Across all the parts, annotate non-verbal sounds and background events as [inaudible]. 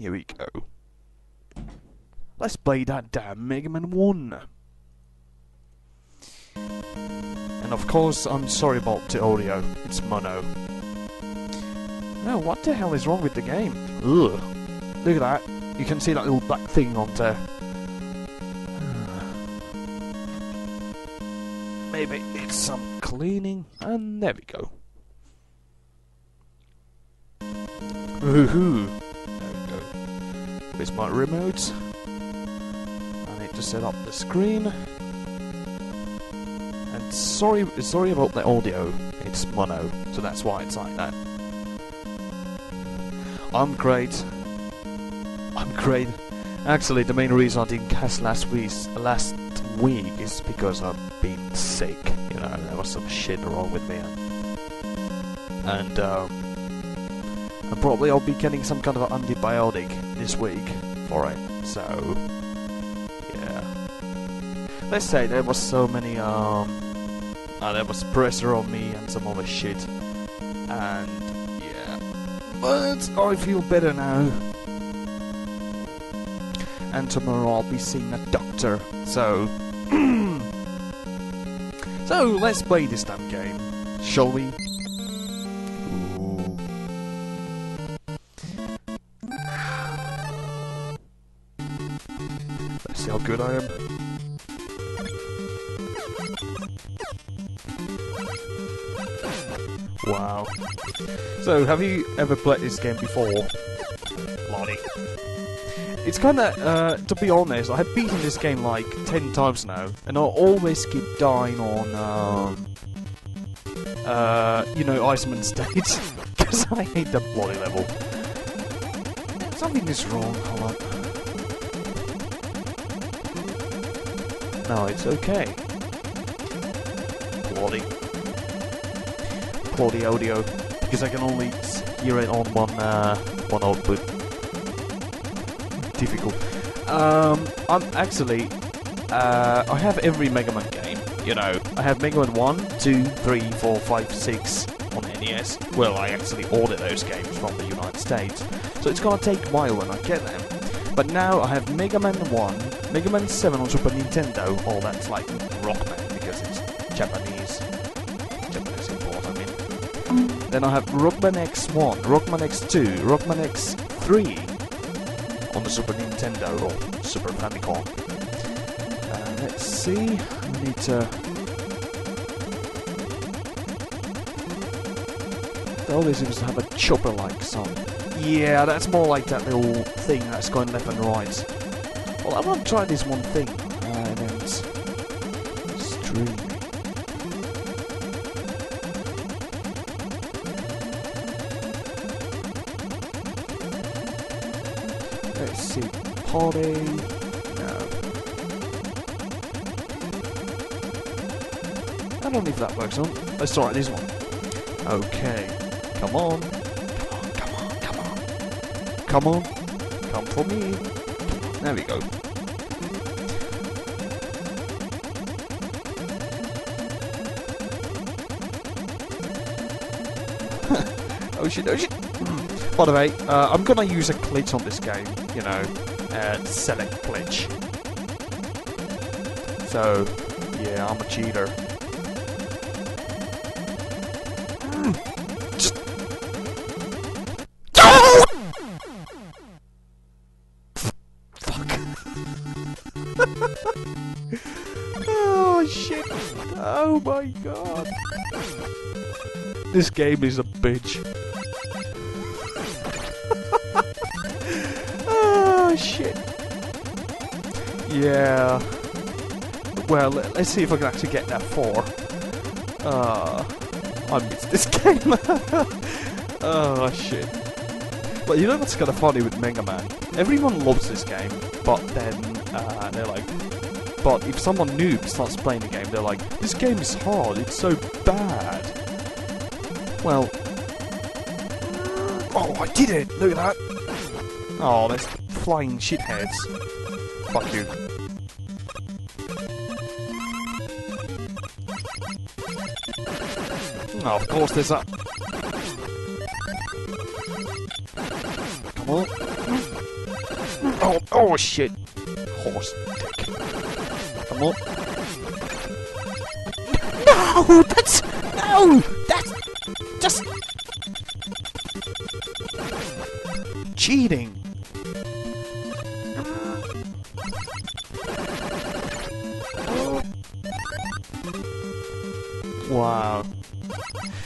Here we go. Let's play that damn Mega Man 1. And of course, I'm sorry about the audio. It's mono. No, what the hell is wrong with the game? Ugh. Look at that. You can see that little black thing on there. [sighs] Maybe it needs some cleaning. And there we go. Woohoo! There's my remote. I need to set up the screen. And sorry, sorry about the audio. It's mono, so that's why it's like that. I'm great. I'm great. Actually, the main reason I didn't cast last week, last week is because I've been sick. You know, there was some shit wrong with me, and um, probably I'll be getting some kind of an antibiotic this week for it. So, yeah. Let's say there was so many um, uh, there was pressure on me and some other shit, and yeah. But I feel better now and tomorrow I'll be seeing a doctor. So, [clears throat] so let's play this damn game, shall we? Good I am. Wow. So, have you ever played this game before? Lonnie. It's kind of, uh, to be honest, I have beaten this game like 10 times now, and I always keep dying on, um, uh, you know, Iceman stage, because [laughs] I hate the bloody level. Something is wrong, hold on. No, it's okay. Bloody. Bloody audio, because I can only hear it on one, uh, one output difficult. Um, I'm actually, uh, I have every Mega Man game. You know, I have Mega Man 1, 2, 3, 4, 5, 6 on NES. Well, I actually ordered those games from the United States, so it's gonna take a while when I get them. But now I have Mega Man 1, Mega Man 7 on Super Nintendo. Oh, that's like Rockman because it's Japanese. Japanese import, I mean. Then I have Rockman X1, Rockman X2, Rockman X3 on the Super Nintendo or Super Famicom. Uh, let's see, I need to... Oh, this seems to have a chopper-like sound. Yeah, that's more like that little thing that's going left and right. Well, I want to try this one thing. Uh, it's... Stream. Let's see. Party. No. I don't know if that works on. Let's try this one. Okay. Come on. Come on, come on, come on. Come on. Come for me. There we go. Oh shit, oh shit. By the way, uh, I'm gonna use a glitch on this game, you know, uh, select glitch. So, yeah, I'm a cheater. Mm. Oh! Fuck. [laughs] oh shit. Oh my god. This game is a bitch. Yeah. Well, let- let's see if I can actually get that four. Uh, I missed this [laughs] game. oh shit. But you know what's kind of funny with Mega Man? Everyone loves this game, but then uh, they're like, but if someone noob starts playing the game, they're like, this game is hard, it's so bad. Well, oh, I did it! Look at that! Oh, there's flying shitheads. Fuck you. Oh, of course there's that. Come on. Oh, oh shit. Horse dick. Come on. No, that's no, that's just cheating. Wow.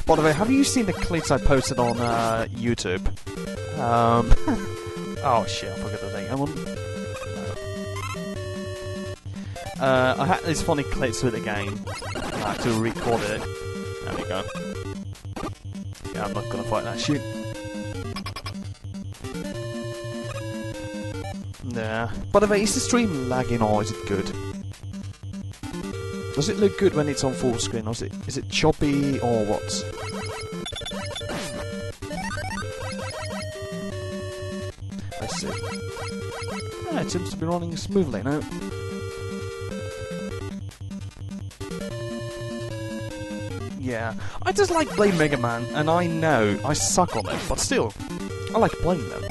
By the way, have you seen the clips I posted on uh, YouTube? Um, [laughs] oh shit, I forgot the thing. Hang on. Uh, I had these funny clips with the game. I had to record it. There we go. Yeah, I'm not gonna fight that shit. Nah. By the way, is the stream lagging or is it good? Does it look good when it's on full screen, or is it is it choppy or what? Let's see. It seems to be running smoothly now. Yeah, I just like playing Mega Man, and I know I suck on it, but still, I like playing them.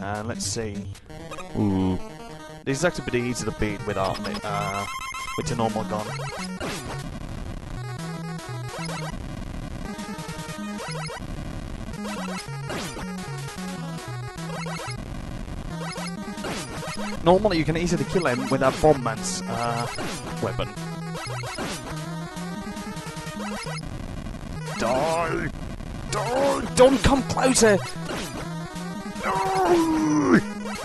And let's see. Ooh. Is actually pretty easy to beat without uh, with the normal gun. Normally you can easily kill him with that bomb man's uh, weapon. Die! Die! Don't come closer! No!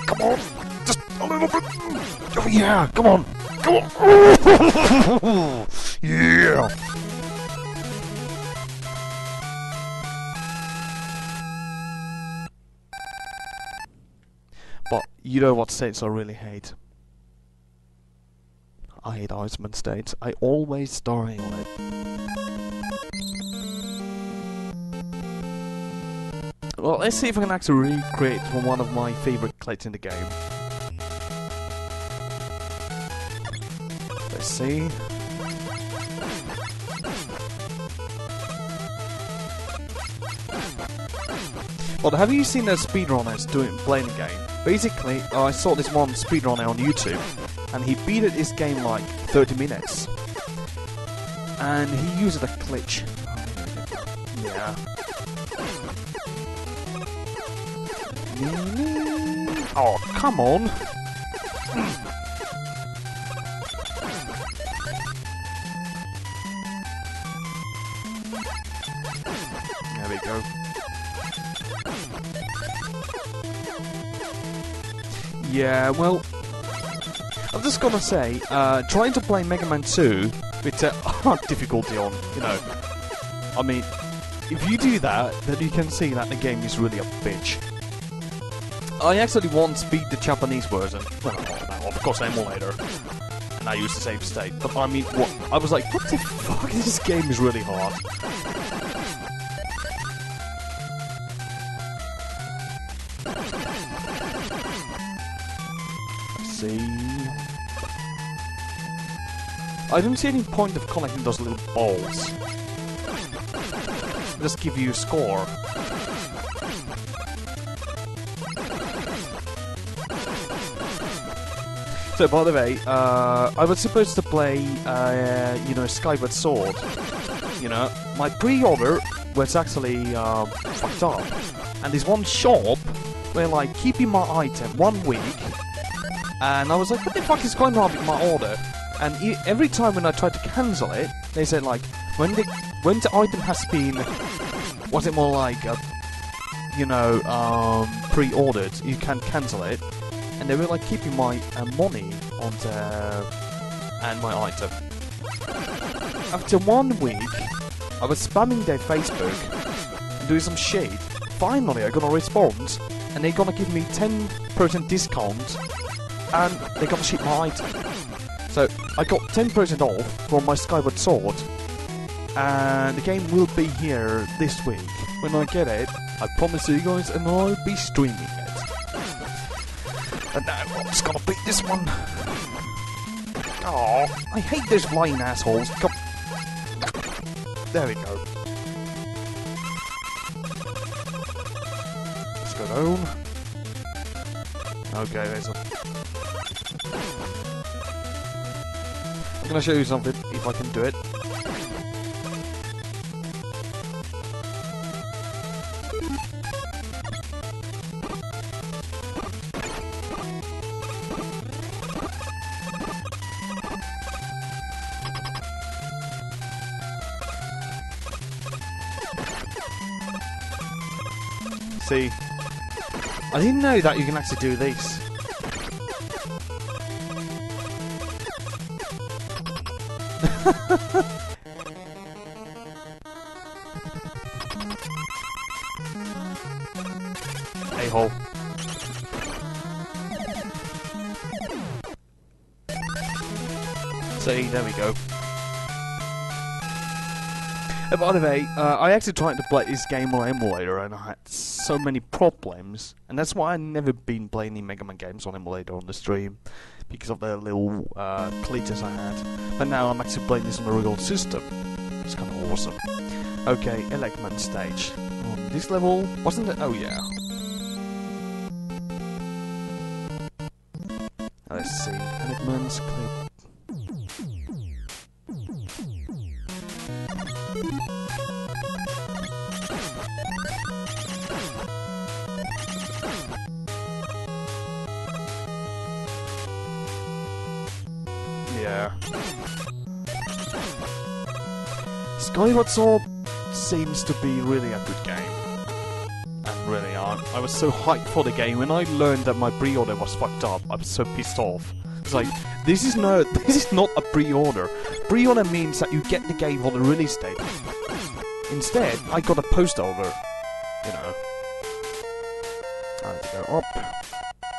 Come on! Oh yeah! Come on! Come on! [laughs] yeah! But you know what states I really hate? I hate Iceman states. I always die on it. Well, let's see if I can actually recreate one of my favorite clips in the game. See. Well, have you seen those speedrunners doing playing the game? Basically, I saw this one speedrunner on YouTube, and he beat it this game like 30 minutes. And he used a glitch. Yeah. Oh, come on! Yeah, well, I'm just gonna say, uh, trying to play Mega Man 2 with [laughs] uh, hard difficulty on, you know, I mean, if you do that, then you can see that the game is really a bitch. I actually once beat the Japanese version, well, of course, emulator, and I used the same state, but I mean, what, I was like, what the [laughs] fuck, this game is really hard. See. I don't see any point of collecting those little balls. Just give you a score. So, by the way, uh, I was supposed to play, uh, you know, Skyward Sword. You know, my pre-order was actually uh, fucked up. And there's one shop where, I like, keeping my item one week and I was like, what the fuck is going on with my order? And every time when I tried to cancel it, they said like, when the when the item has been, was it more like, a, you know, um, pre-ordered, you can cancel it, and they were like keeping my uh, money on the and my item. After one week, I was spamming their Facebook and doing some shit. Finally, I got a response, and they're gonna give me 10% discount and they got ship my item. So I got 10% off from my Skyward Sword, and the game will be here this week. When I get it, I promise you guys, and I'll be streaming it. And now I'm just gonna beat this one. Oh, I hate those flying assholes. Come. There we go. Let's go down. Okay, there's a... I'm gonna show you something, if I can do it. See, I didn't know that you can actually do this. There we go. Uh, by the way, uh, I actually tried to play this game on emulator and I had so many problems, and that's why I've never been playing any Mega Man games on emulator on the stream, because of the little uh, glitches I had. But now I'm actually playing this on the real system. It's kind of awesome. Okay, Elecman stage. On this level, wasn't it? Oh yeah. Let's see. Elecman's Sword seems to be really a good game. And really, I, I was so hyped for the game. When I learned that my pre-order was fucked up, I was so pissed off. It's like, this is no, [laughs] this is not a pre-order. Pre-order means that you get the game on the release date. Instead, I got a post order. You know. I to go up.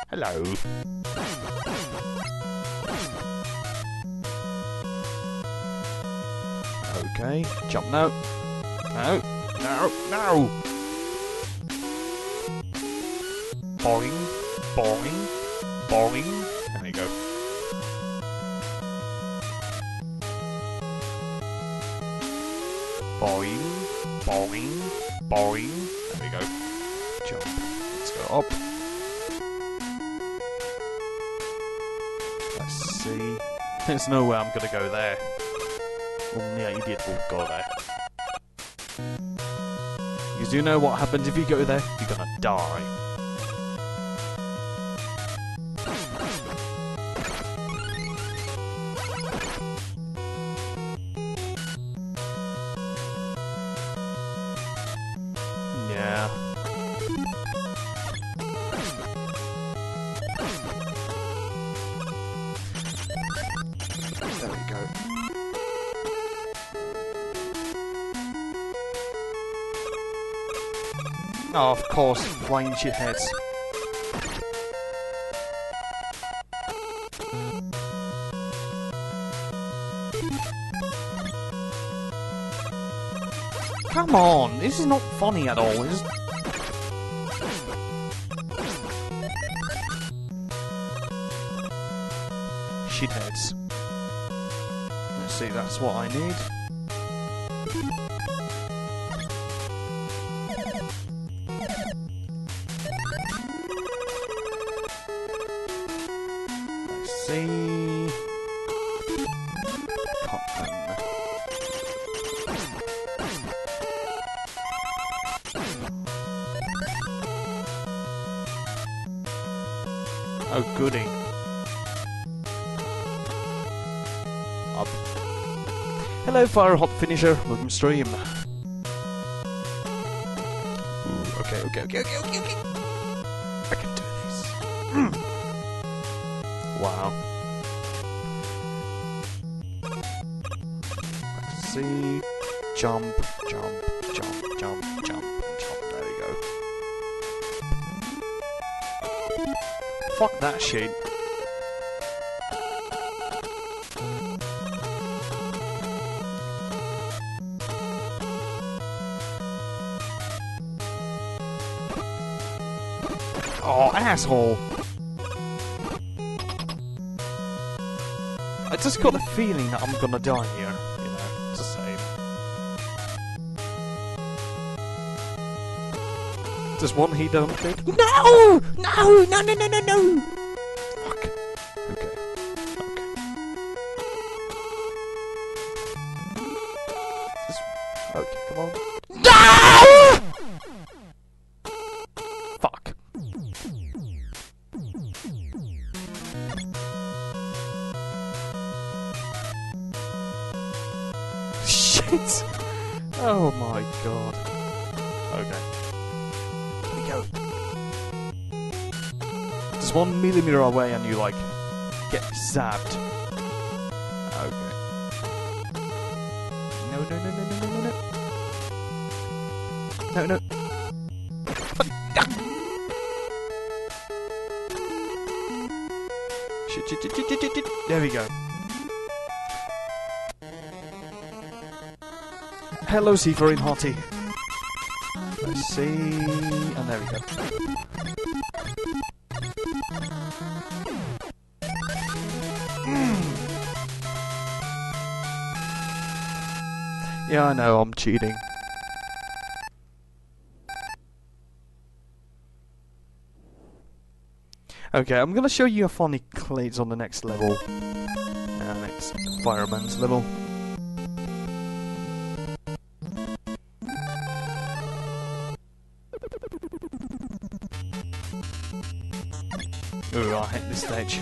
Hello. Okay, jump now. No, no, no! Boing, boing, boing. There we go. Boing, boing, boing. There we go. Jump. Let's go up. Let's see. [laughs] There's no way I'm gonna go there. Only an idiot will go there. You know what happens if you go there? You're gonna die. Course, flying shitheads. Come on, this is not funny at all. It's shitheads. Let's see, that's what I need. Fire Hot Finisher. Welcome stream. Ooh, okay, okay, okay, okay, okay, okay. I can do this. Hmm. wow. Let's see. Jump, jump, jump, jump, jump, jump. There we go. Fuck that shit. Asshole! I just got a feeling that I'm gonna die here. You know, it's the. Just one he done did. No! No! No! No! No! No! No! Fuck. Okay. Okay. Just, okay, come on. One millimeter away and you like get zapped. Okay. No, no, no, no, no, no, no, no. No, no. There we go. Hello, Seafaring Hottie. Let's see. And there we go. I know, I'm cheating. Okay, I'm gonna show you a funny glitch on the next level. Uh, next fireman's level. Ooh, I hate this stage.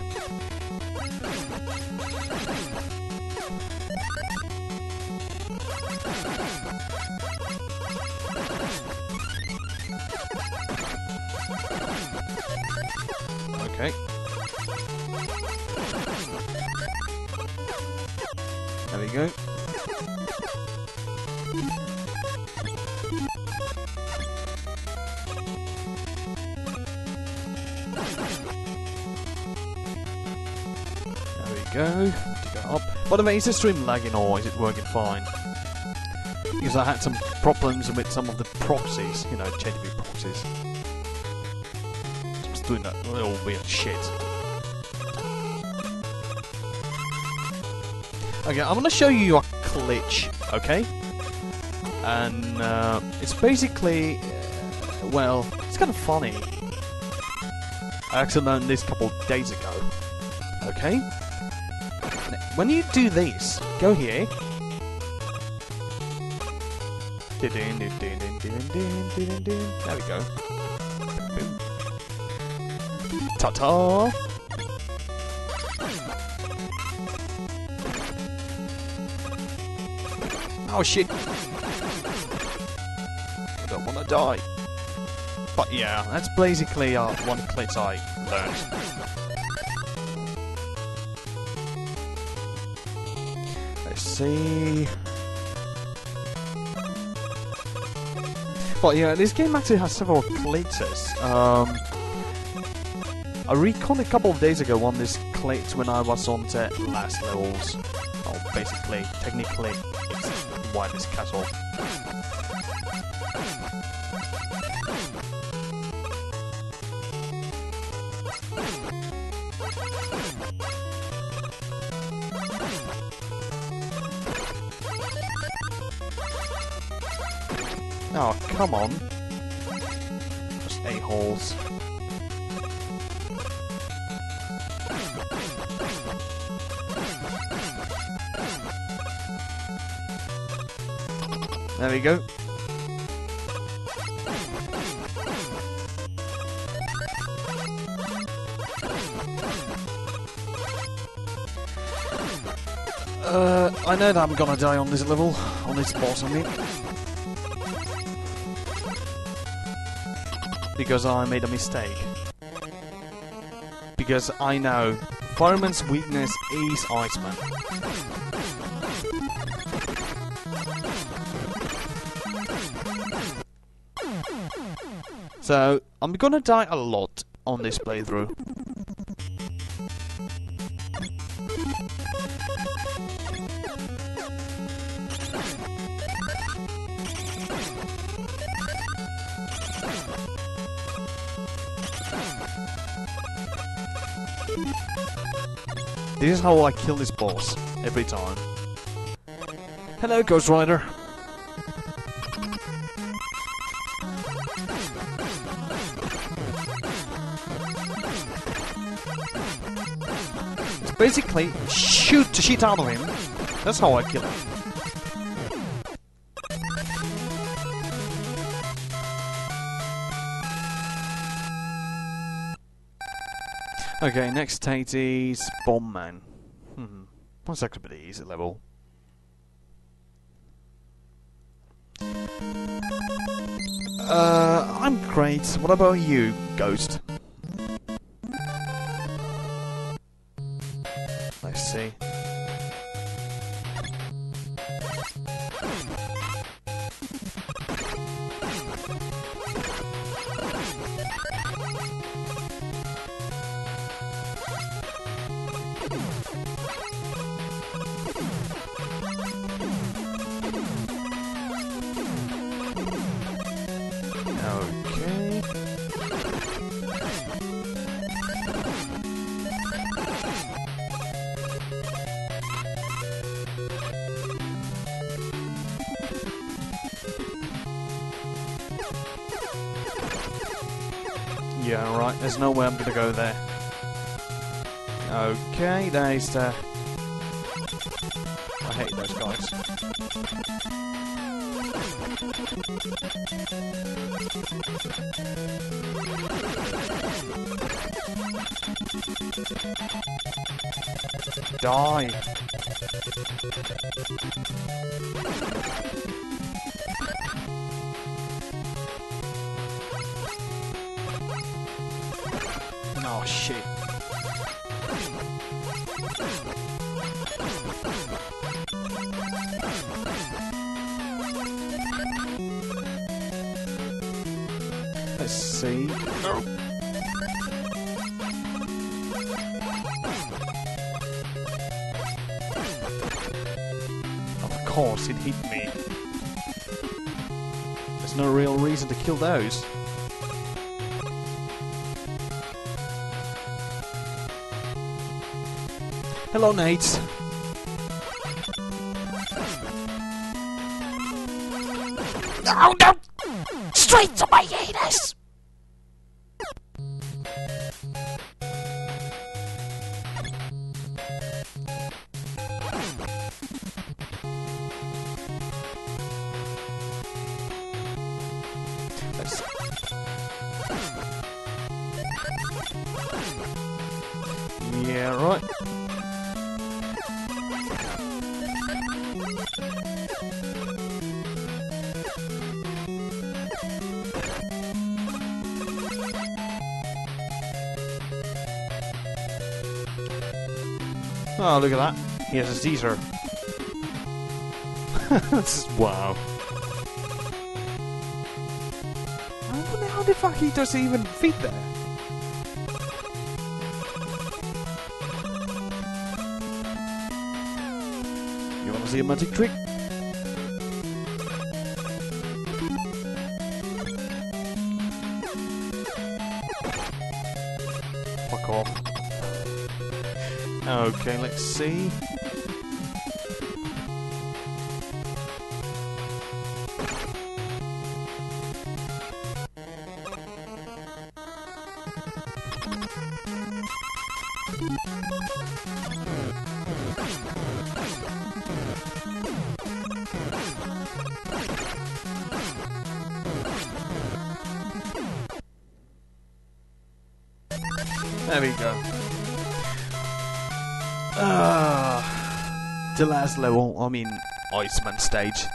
Okay. There we go. There we go. Up. By the way, is the stream lagging or is it working fine? Because I had some problems with some of the proxies, you know, JDB proxies. Doing that little weird shit. Okay, I'm gonna show you a glitch, okay? And uh, it's basically, uh, well, it's kind of funny. I actually learned this a couple days ago. Okay? When you do this, go here. There we go. Ta-ta! Oh shit! I don't want to die. But yeah, that's basically uh, one glitch I learned. Let's see. But yeah, this game actually has several glitches. Um, I recon a couple of days ago on this glitch when I was on the last levels. Well, basically, technically, it's the widest castle. Oh, come on. Just a-holes. There we go. Uh, I know that I'm gonna die on this level, on this boss, I mean. Because I made a mistake. Because I know Fireman's weakness is Iceman. So, I'm gonna die a lot on this playthrough. This is how I kill this boss every time. Hello, Ghost Rider. Basically shoot the shit out of him. That's how I kill him. Okay, next state is Bomb Man. Hmm. That's actually pretty easy level. Uh, I'm great. What about you, Ghost? See. There's no way I'm gonna go there. Okay, there's the. I hate those guys. Die. Oh shit. Let's see. Of course, it hit me. There's no real reason to kill those. Hello, Nate. Oh, no, no! Look at that. He has a Caesar. [laughs] wow. I wonder how the fuck he does even fit there. You wanna see a magic trick? Fuck off. Okay, let's see. Last level, I mean, Iceman stage.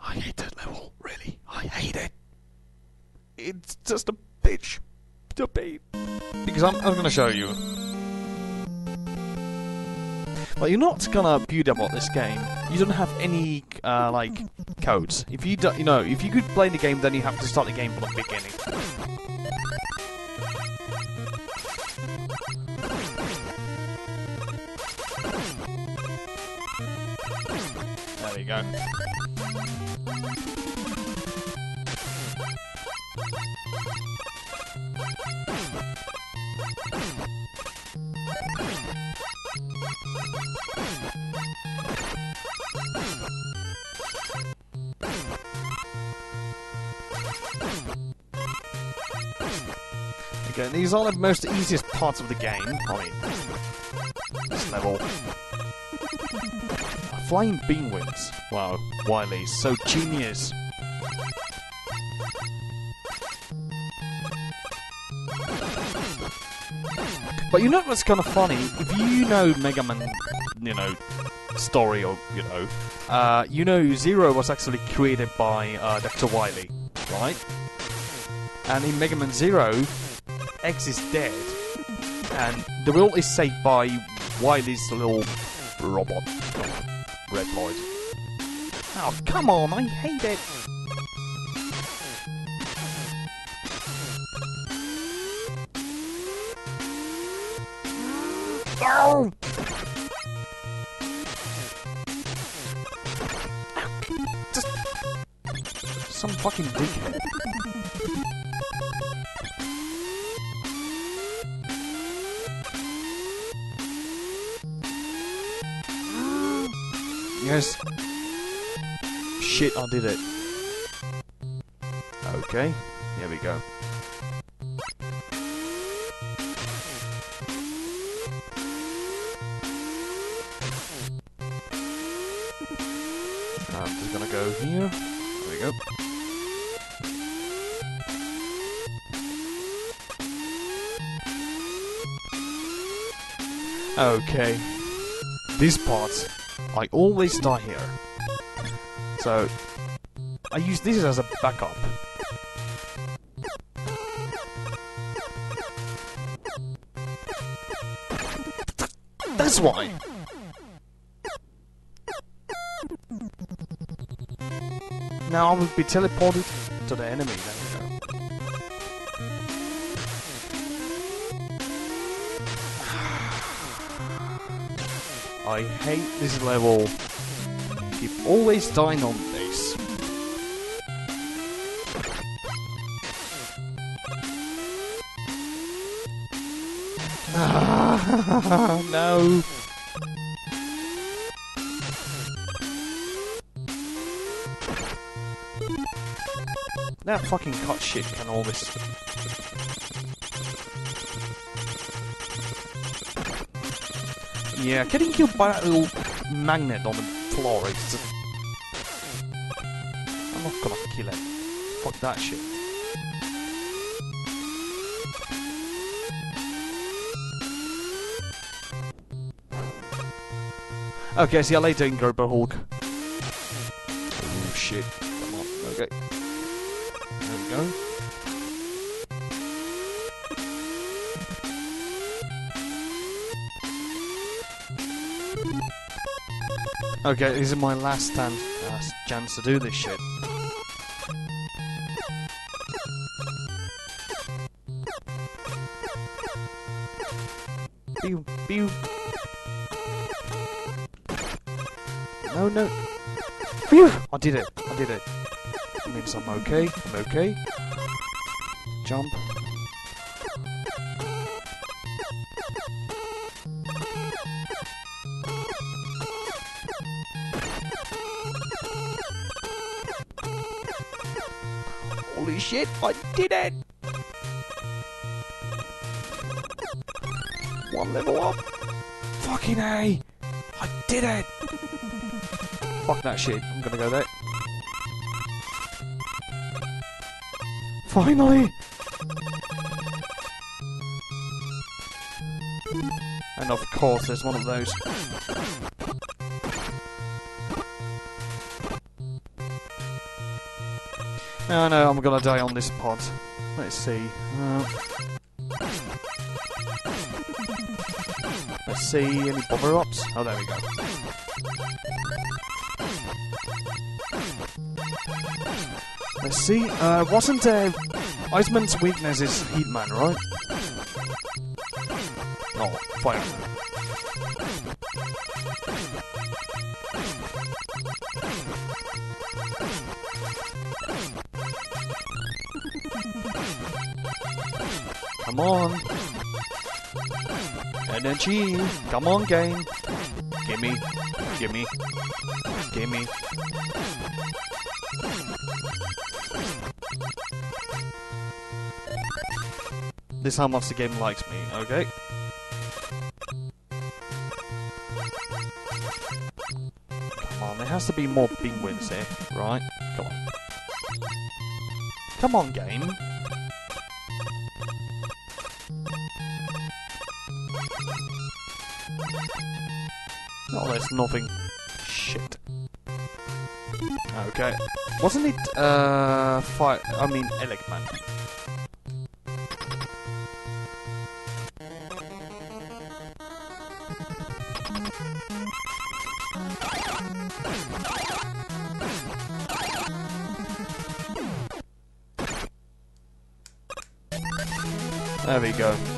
I hate that level, really. I hate it. It's just a bitch to beat. Because I'm, I'm gonna show you. Well, you're not gonna build about this game. You don't have any, uh, like, codes. If you don't, you know, if you could play the game, then you have to start the game from the beginning. that. Again, these are the most easiest parts of the game. I mean, this level Flying beam wings. Wow, Wily, so genius. But you know what's kind of funny? If you know Mega Man, you know, story or, you know, uh, you know Zero was actually created by uh, Dr. Wily, right? And in Mega Man Zero, X is dead, and the world is saved by Wily's little robot, Red Reploid. Oh, come on, I hate it! No! Just some fucking dickhead. Yes. Shit, I did it. Okay, here we go. I'm just gonna go here. There we go. Okay. This part, I always die here. So, I use this as a backup. That's why! Now I will be teleported to the enemy. There I hate this level. Keep always dying on this. Ah, [laughs] no. That fucking cut shit can always. Yeah, getting killed by that little magnet on the floor is. I'm not gonna kill it. Fuck that shit. Okay, see you later, Ingrid Hulk. Okay, this is my last stand, last chance to do this shit. Pew, pew. No, no. Phew! I did it. I did it. That means I'm okay. I'm okay. Jump. Shit, I did it! One level up. Fucking A! I did it! [laughs] Fuck that shit. I'm gonna go there. Finally! And of course, there's one of those. No, no, I'm gonna die on this pod. Let's see. Uh, let's see, any bobber ups? Oh, there we go. Let's see, uh, wasn't uh, Iceman's weakness is Heatman, right? Oh, fire. On. Energy. Come on, game. Gimme. Gimme. Gimme. This is how much the game likes me, okay? Come on, there has to be more penguins here, right? Come on. Come on, game. Oh, there's nothing. Shit. Okay. Wasn't it, uh, fire... I mean, Elecman. There we go.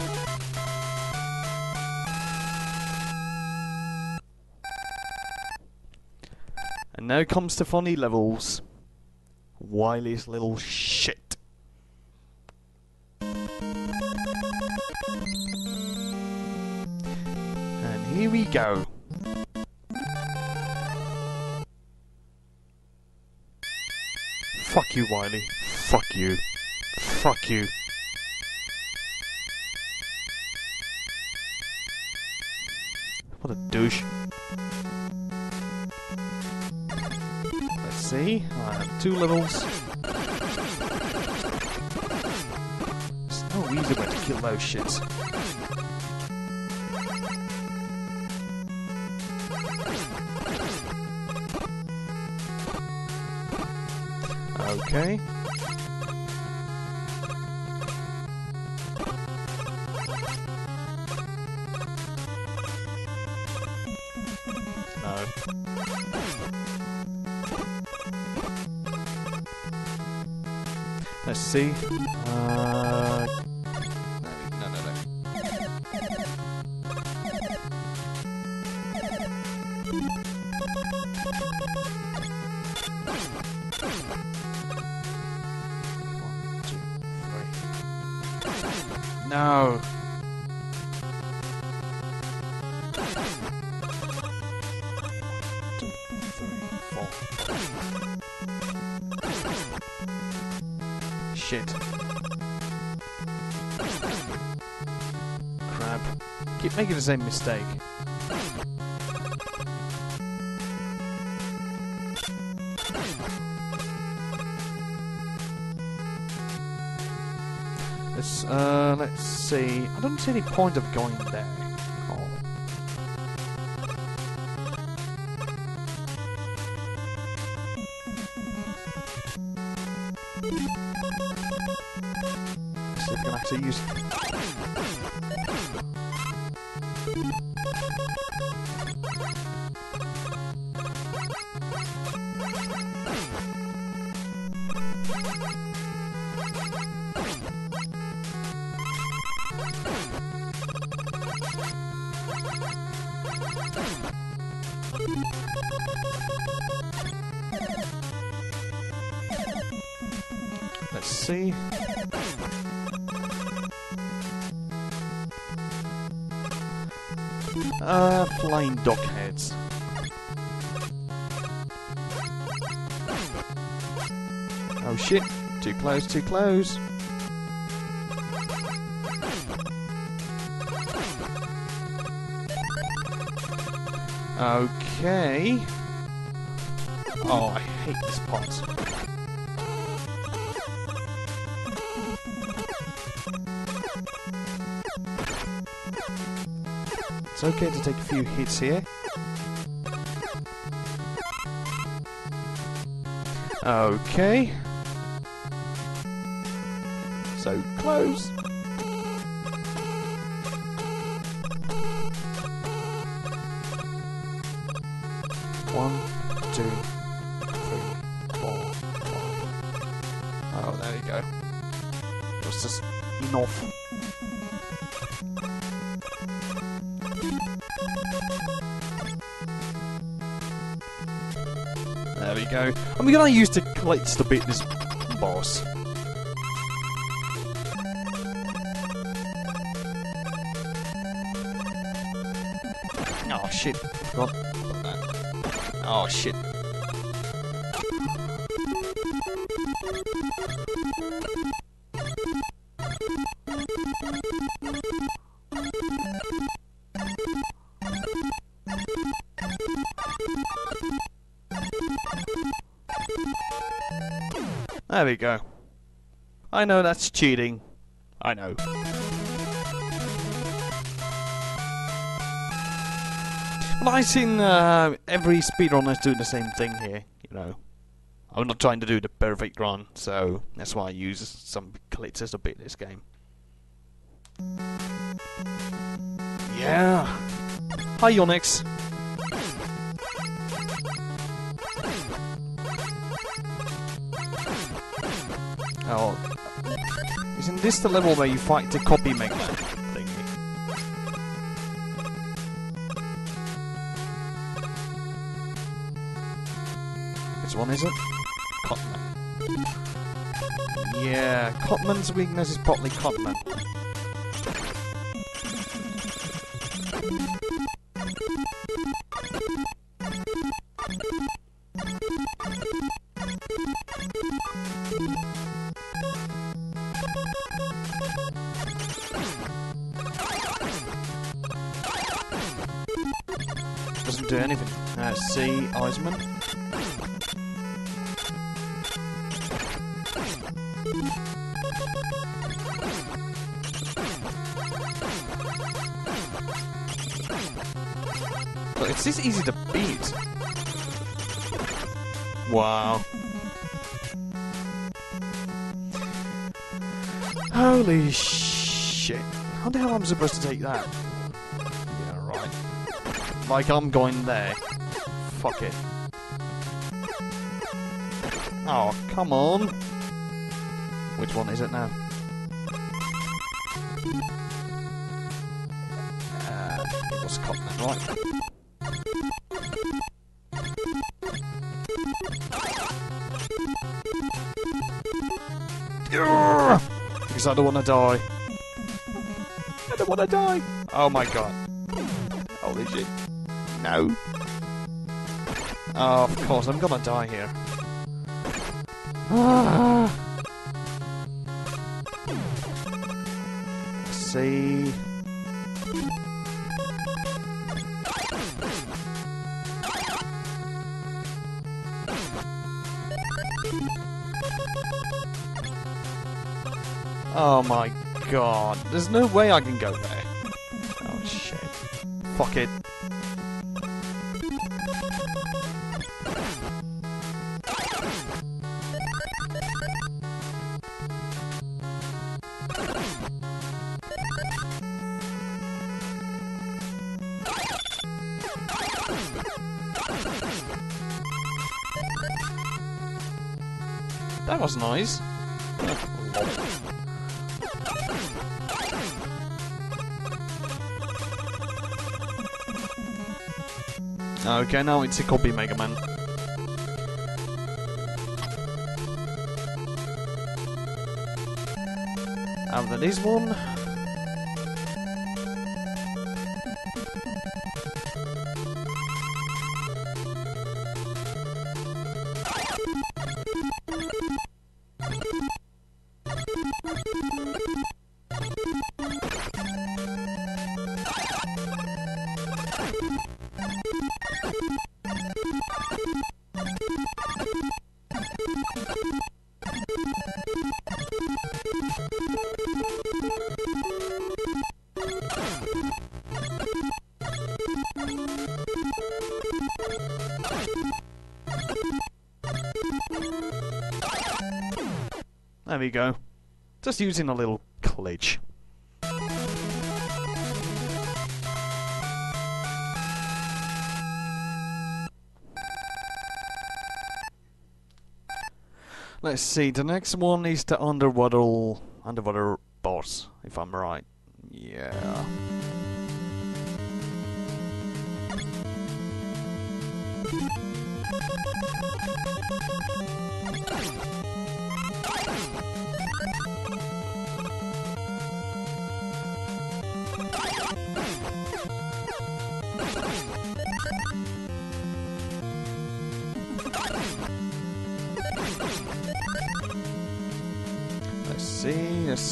And now comes to funny levels. Wily's little shit. And here we go. Fuck you, Wily. Fuck you. Fuck you. What a douche. Have two levels. There's no easy way to kill those shits. Okay. No. Let's see. Uh, making the same mistake. Let's, uh, let's see. I don't see any point of going there. See if can actually use Uh, flying duck heads. Oh shit, too close, too close. Okay. Oh, I hate this part. It's okay to take a few hits here. Okay. So close. I'm gonna use the clicks to beat this boss. Oh shit. Oh shit. There we go. I know that's cheating. I know. Well, I've seen uh, every speedrunner doing the same thing here, you know. I'm not trying to do the perfect run, so that's why I use some glitches to beat this game. Yeah. Hi, Onyx. Oh. Isn't this the level where you fight the copy thingy? Which one is it? Cotman. Yeah, Cotman's weakness is probably Cotman. Shit. How the hell am I supposed to take that? Yeah, right. Like I'm going there. Fuck it. Oh, come on. Which one is it now? Uh, it was right? Because I don't want to die. Don't want to die. Oh my god. Holy shit. No. Oh, of course, I'm gonna die here. Ah. [sighs] See. Oh my god. There's no way I can go there. Oh shit. Fuck it. That was nice. Okay, now it's a copy Mega Man. And then this one. We go. Just using a little glitch. Let's see, the next one is the underwater underwater boss, if I'm right.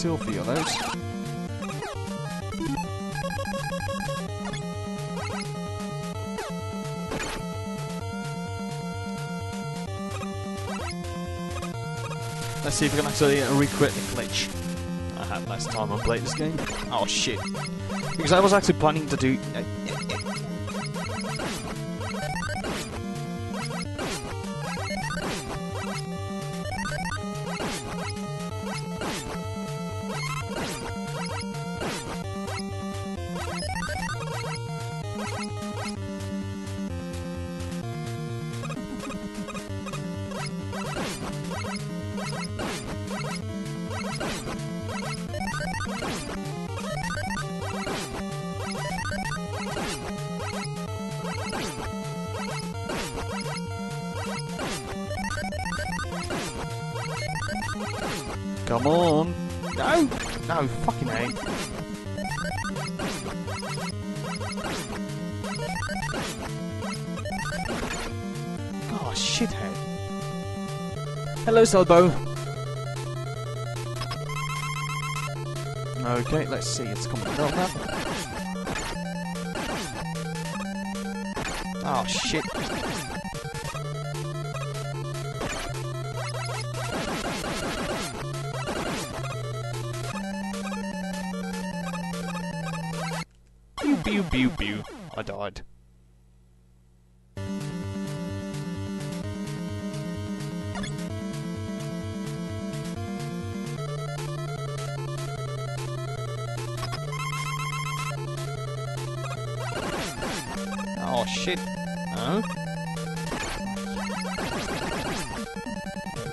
See, there's still a those. let's see if we can actually recreate the glitch. I had less time I played this game. Oh shit. Because I was actually planning to do... Uh, Hello, Selbo. Okay, let's see, it's coming now. Oh, shit. Pew pew pew pew. I died.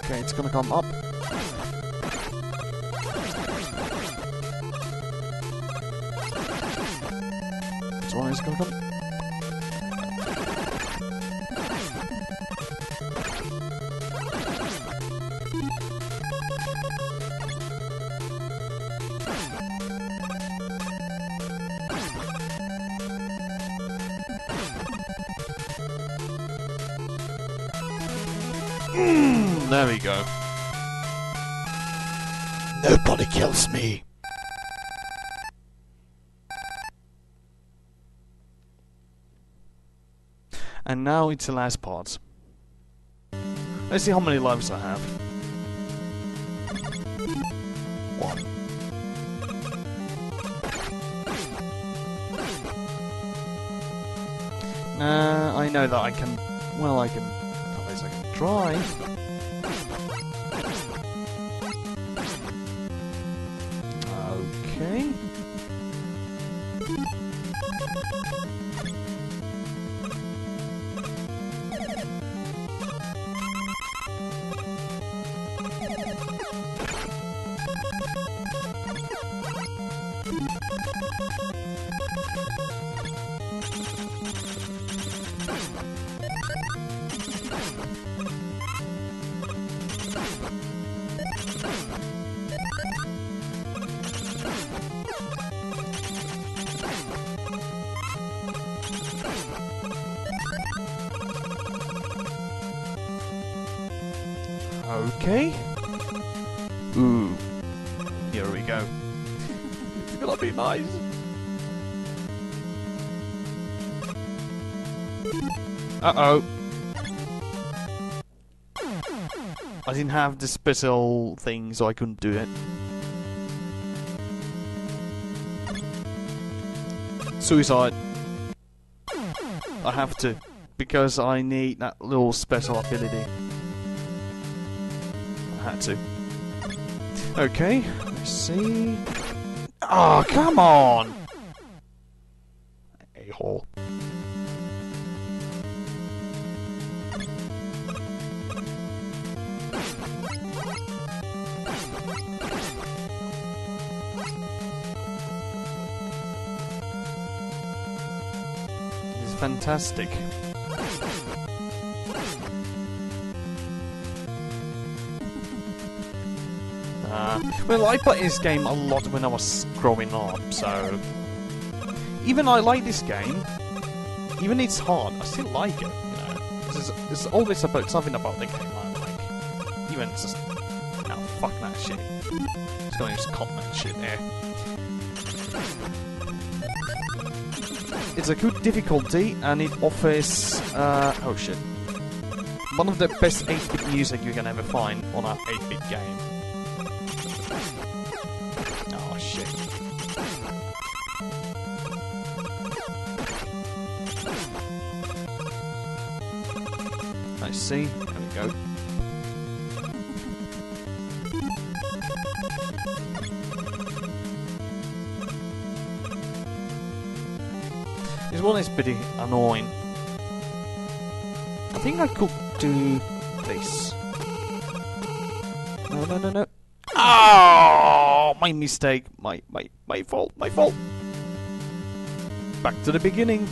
Okay, it's gonna come up. One is gonna come. Kills me. And now it's the last part. Let's see how many lives I have. One. Uh, I know that I can. Well, I can. At least I can try. Okay. Ooh. Here we go. It's gonna be nice. Uh oh. I didn't have the special thing, so I couldn't do it. Suicide. I have to, because I need that little special ability. Had to. Okay, let's see. Oh, come on! A hole. It's fantastic. Well, I played this game a lot when I was growing up, so even I like this game. Even it's hard, I still like it. You know, it's, it's always about something about the game I like. Even it's just no, fuck that shit. Just gonna use comment shit there. It's a good difficulty, and it offers uh, oh shit, one of the best 8-bit music you can ever find on an 8-bit game. Shit. I see. There we go. This one is pretty annoying. I think I could do this. No, no, no, no. Oh, my mistake. My, my, my fault. My fault. Back to the beginning.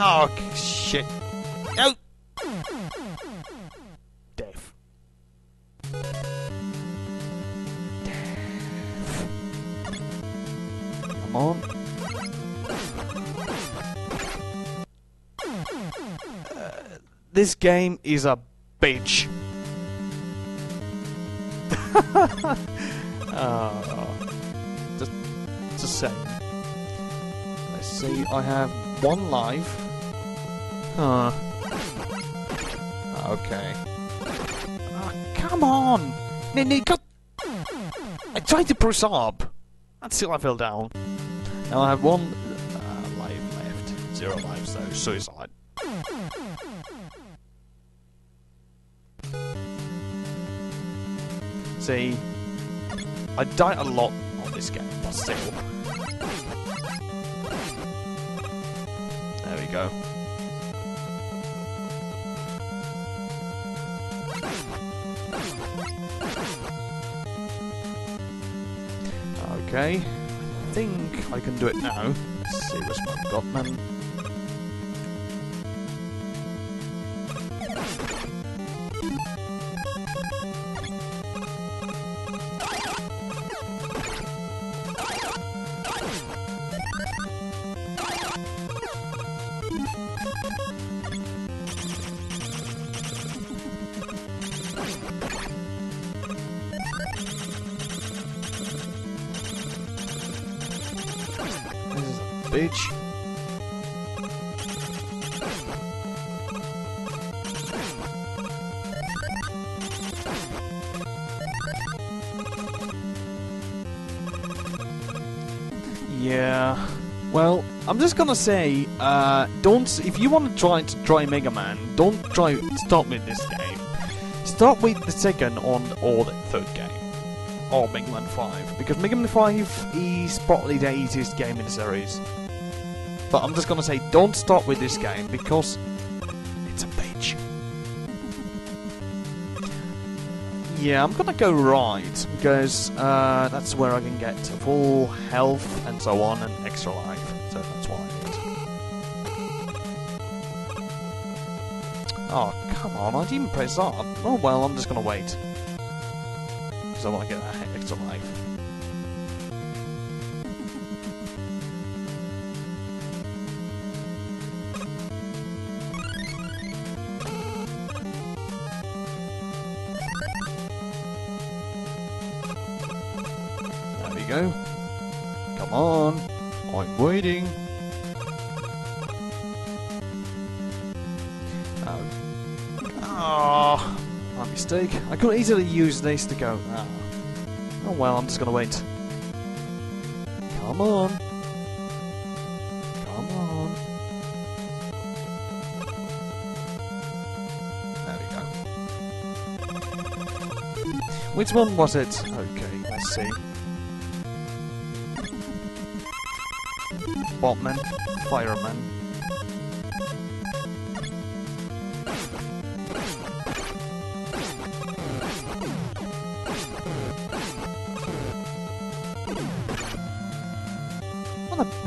Oh, shit. This game is a bitch. oh, [laughs] just, just saying. Let's see, I have one life. Huh. Okay. Oh, come on! No, got... I tried to press up. Until I fell down. Now I have one uh, life left. Zero lives, though, suicide. See, I die a lot on this game, but still. There we go. Okay, I think I can do it now. Let's see what's my Gutsman. This Gonna say, uh, don't. If you want to try to try Mega Man, don't try start with this game. Start with the second on or the third game, or Mega Man Five, because Mega Man Five is probably the easiest game in the series. But I'm just gonna say, don't start with this game because it's a bitch. Yeah, I'm gonna go right because uh, that's where I can get full health and so on and extra life. Come on! I didn't press up. Oh well, I'm just gonna wait because I want to get that extra life. There we go. Come on. I'm waiting. Mistake. I could easily use this to go. Ah. Oh well, I'm just gonna wait. Come on. Come on. There we go. Which one was it? Okay, let's see. Bombman, Fireman.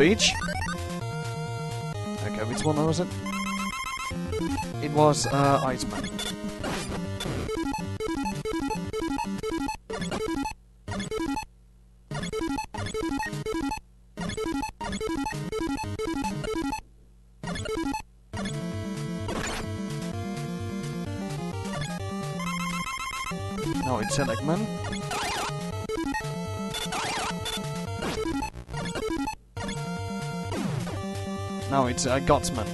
Bitch! Okay, which one was it? It was uh, Iceman. It's uh, Gutsman.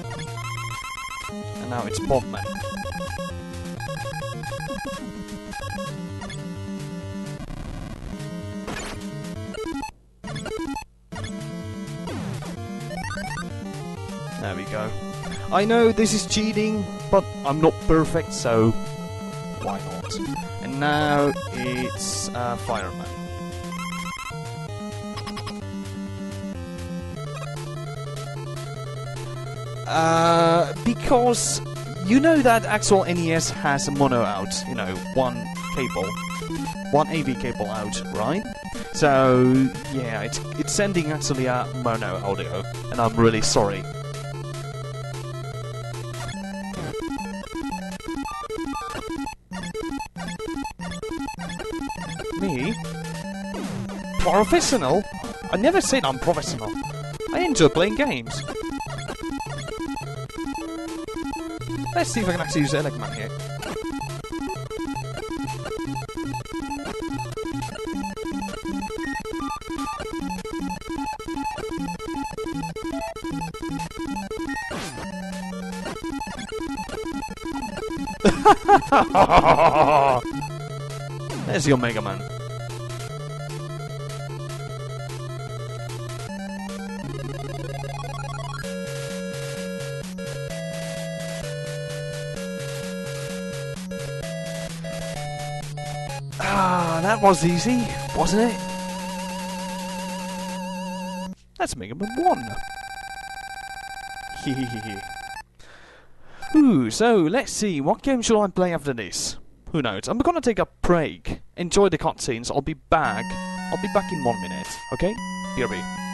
And now it's Bombman. There we go. I know this is cheating, but I'm not perfect, so why not? And now it's uh, Fireman. Uh, because you know that actual NES has a mono out, you know, one cable, one AV cable out, right? So yeah, it's it's sending actually a mono audio, and I'm really sorry. Me? Professional? I never said I'm professional. I enjoy playing games. Let's see if I can actually use Elecman here. [laughs] There's your Mega Man. That was easy, wasn't it? That's Mega Man 1. Hehehe. Ooh, so let's see, what game shall I play after this? Who knows? I'm gonna take a break. Enjoy the cutscenes. I'll be back. I'll be back in one minute. Okay? BRB. And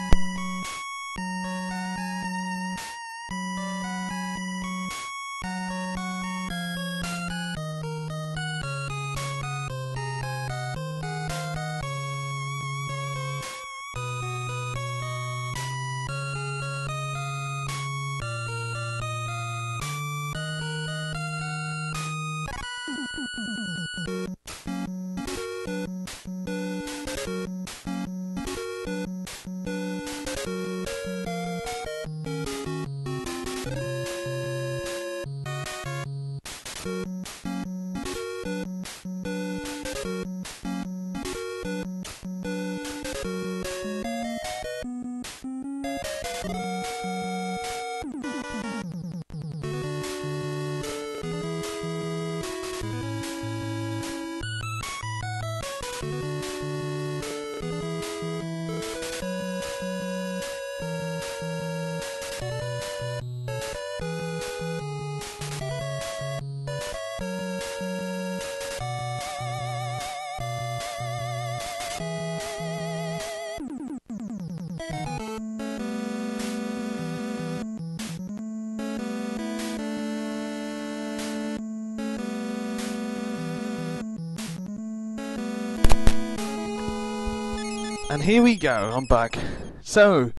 here we go, I'm back. So,